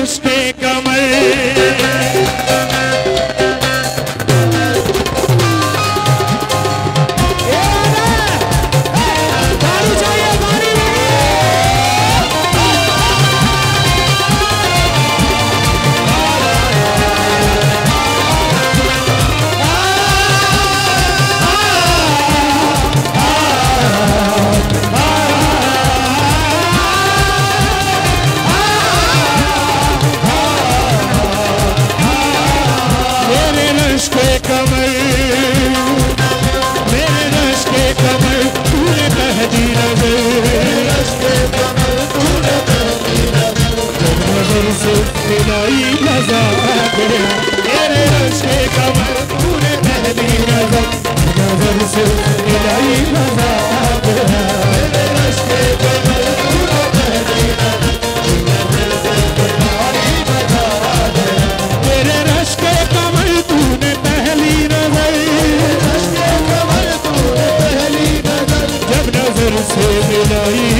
mistake. of my come here. Yeah, yeah, yeah.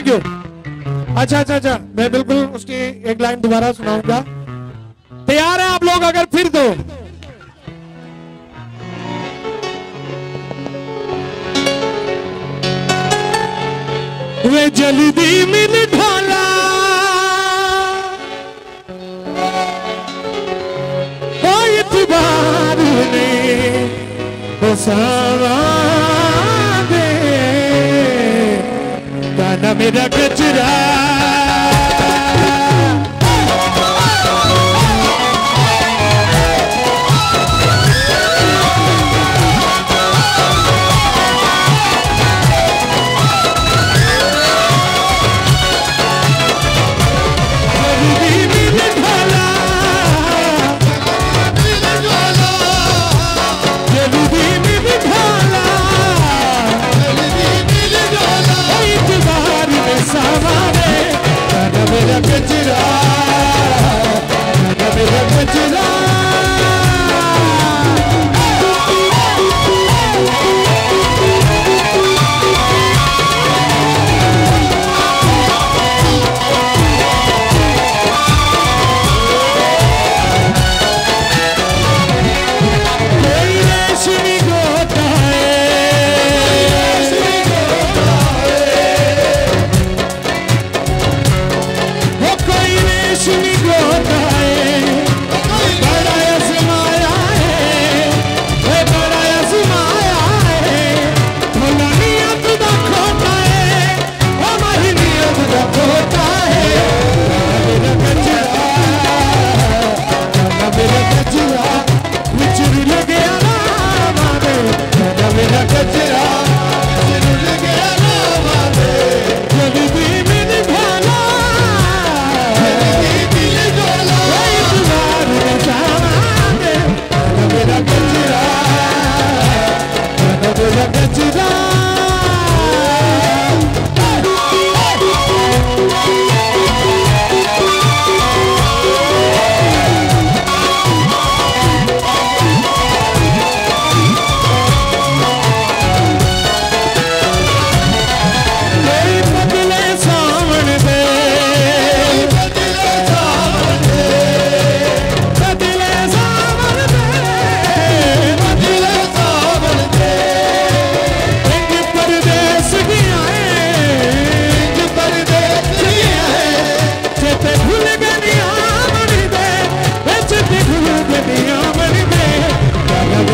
thank you अच्छा अच्छा अच्छा। मैं बिल्कुल उसकी एक लाइन दोबारा सुनाऊँगा। तैयार है आप लोग, अगर फिर तो वे जल्दी मिल ढाला। कोई इतबार ने me the good to die.